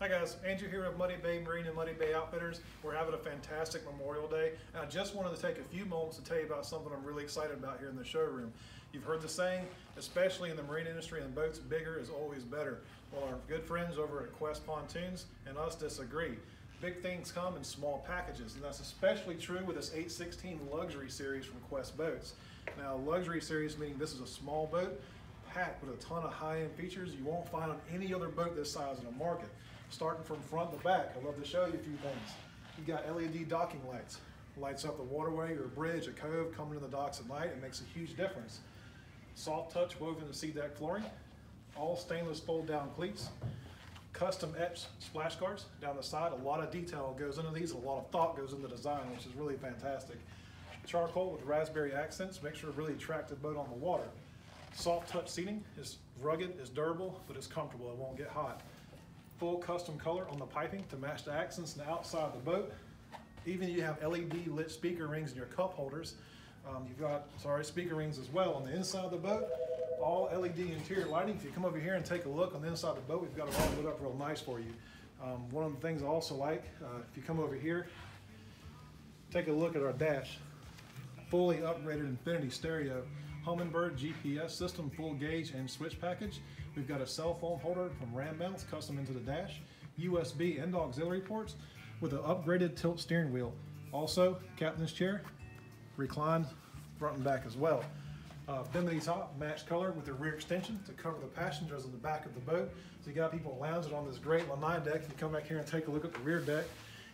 Hi guys, Andrew here of Muddy Bay Marine and Muddy Bay Outfitters. We're having a fantastic Memorial Day, and I just wanted to take a few moments to tell you about something I'm really excited about here in the showroom. You've heard the saying, especially in the marine industry and boats, bigger is always better. Well, our good friends over at Qwest Pontoons and us disagree. Big things come in small packages, and that's especially true with this 816 Luxury Series from Qwest Boats. Now, Luxury Series meaning this is a small boat, packed with a ton of high-end features you won't find on any other boat this size in the market. Starting from front to back, I'd love to show you a few things. You've got LED docking lights. Lights up the waterway or bridge, a cove, coming to the docks at night. It makes a huge difference. Soft touch woven to SeaDek flooring. All stainless fold down cleats. Custom etched splash guards down the side. A lot of detail goes into these. A lot of thought goes into the design, which is really fantastic. Charcoal with raspberry accents. makes sure to really attractive boat on the water. Soft touch seating is rugged, is durable, but it's comfortable. It won't get hot full custom color on the piping to match the accents and the outside of the boat. Even you have LED lit speaker rings in your cup holders. Um, you've got, sorry, speaker rings as well on the inside of the boat. All LED interior lighting. If you come over here and take a look on the inside of the boat, we've got it all lit up real nice for you. Um, one of the things I also like, uh, if you come over here, take a look at our dash. Fully upgraded Infinity stereo. Humminbird GPS system, full gauge and switch package. We've got a cell phone holder from Ram Mounts, custom into the dash, USB and auxiliary ports with an upgraded tilt steering wheel. Also, captain's chair, reclined front and back as well. Uh, bimini top, matched color with the rear extension to cover the passengers in the back of the boat. So you got people lounging on this great lanai deck. You come back here and take a look at the rear deck.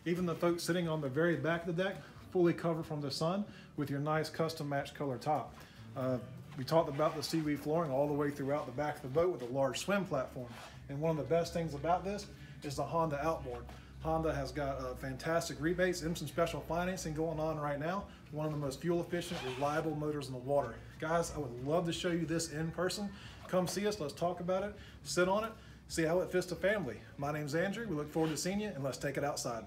Even the folks sitting on the very back of the deck, fully covered from the sun with your nice custom matched color top. Uh, we talked about the seaweed flooring all the way throughout the back of the boat with a large swim platform. And one of the best things about this is the Honda outboard. Honda has got uh, fantastic rebates and some special financing going on right now. One of the most fuel efficient, reliable motors in the water. Guys, I would love to show you this in person. Come see us, let's talk about it, sit on it, see how it fits the family. My name's Andrew, we look forward to seeing you and let's take it outside.